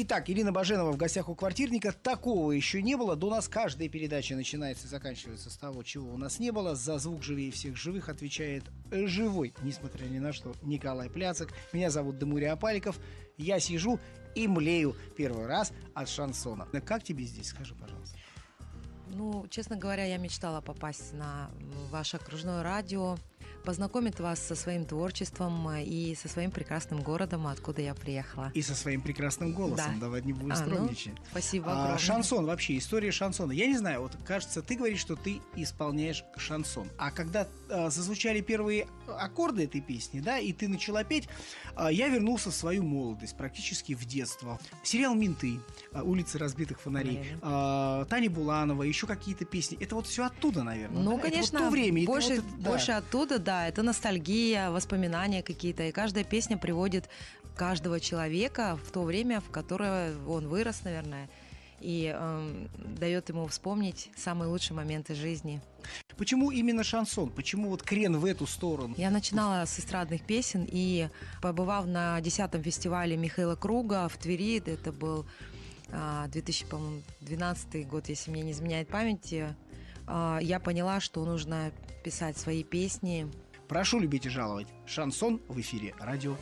Итак, Ирина Баженова в гостях у квартирника. Такого еще не было. До нас каждая передача начинается и заканчивается с того, чего у нас не было. За звук живее всех живых отвечает живой, несмотря ни на что, Николай Пляцик. Меня зовут Демурия Апаликов. Я сижу и млею первый раз от шансона. Как тебе здесь, скажи, пожалуйста? Ну, честно говоря, я мечтала попасть на ваше окружное радио, познакомить вас со своим творчеством и со своим прекрасным городом, откуда я приехала. И со своим прекрасным голосом. Да. Давай не будем а, скромничать. Ну, спасибо огромное. А, шансон вообще, история шансона. Я не знаю, вот кажется, ты говоришь, что ты исполняешь шансон. А когда а, зазвучали первые аккорды этой песни, да, и ты начала петь, а, я вернулся в свою молодость, практически в детство. Сериал «Менты», а, «Улицы разбитых фонарей», а, Таня Буланова, еще какие-то песни. Это вот все оттуда, наверное. Ну, да? конечно, вот то время. Больше, вот, да. больше оттуда, да. Это ностальгия, воспоминания какие-то. И каждая песня приводит каждого человека в то время, в которое он вырос, наверное и э, дает ему вспомнить самые лучшие моменты жизни. Почему именно шансон? Почему вот крен в эту сторону? Я начинала с эстрадных песен и побывав на 10-м фестивале Михаила Круга в Твери, это был 2012 а, год, если мне не изменяет память, а, я поняла, что нужно писать свои песни. Прошу любить и жаловать. Шансон в эфире радио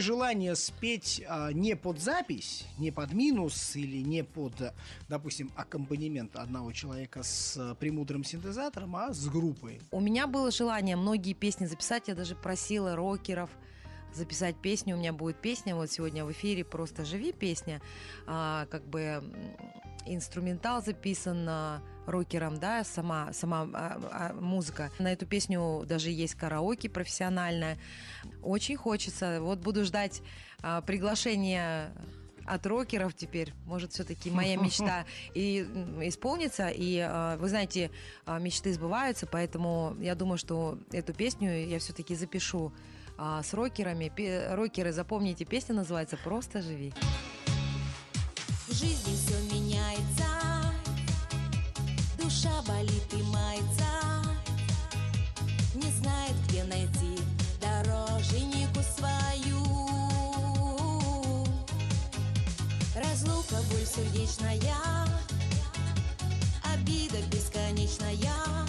Желание спеть а, не под запись, не под минус или не под, допустим, аккомпанемент одного человека с а, премудрым синтезатором, а с группой? У меня было желание многие песни записать. Я даже просила рокеров записать песню. У меня будет песня вот сегодня в эфире «Просто живи» песня. А, как бы инструментал записан рокером, да, сама, сама а, а, музыка. На эту песню даже есть караоке профессиональное. Очень хочется. Вот буду ждать а, приглашения от рокеров теперь. Может, все-таки моя мечта и исполнится. И вы знаете, мечты сбываются, поэтому я думаю, что эту песню я все-таки запишу с рокерами. Рокеры, запомните, песня называется «Просто живи». В поднимается Не знает, где найти дороженнику свою. Разлука, боль сердечная Обида бесконечная.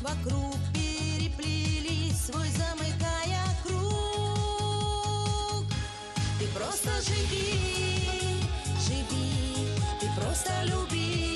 Вокруг переплели свой замыкая круг. Ты просто живи, живи Ты просто люби.